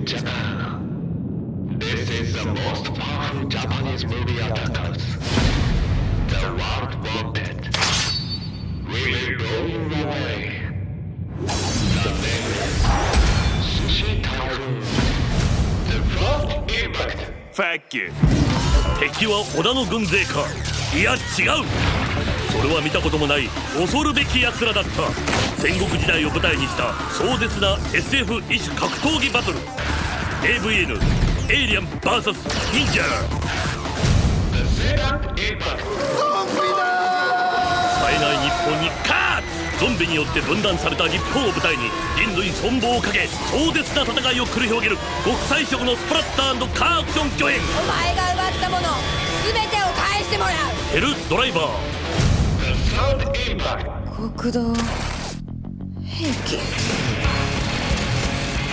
in Japan. This is the most powerful Japanese movie attackers. The world wanted. We will blow you away. The name is Sushi Typhoon. The first impact. ファッキュ敵は織田の軍勢かいや違うそれは見たこともない恐るべき奴らだった。戦国時代を舞台にした壮絶な SF 異種格闘技バトル。AVN エイリアン VS 忍者.冴えない日本に勝つ。ゾンビによって分断された日本を舞台に人類存亡をかけ壮絶な戦いを繰り広げる。国際色のスプラッターカーアクション巨演お前が奪ったもの全てを返してもらう。ヘルドライバー.国道兵器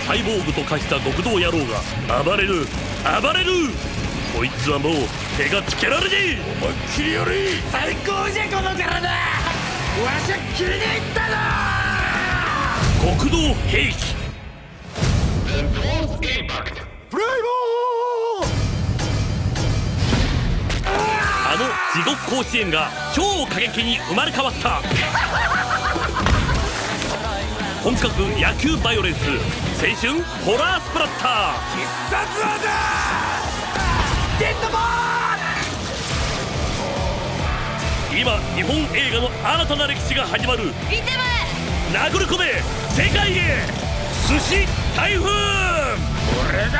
サイボーグと化した極道野郎が暴れる。暴れる。こいつはもう手がつけられねえ。思いっきりやれ。最高じゃこの体。わしゃ気に入ったぞ。極道兵器。の地獄甲子園が超過激に生まれ変わった。本格野球バイオレンス青春ホラースプラッタ必殺技!デッドボーー今日本映画の新たな歴史が始まる。殴り込め!世界へ!寿司台風これだ